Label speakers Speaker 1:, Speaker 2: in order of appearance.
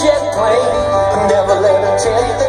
Speaker 1: jet plane. Never let her tell you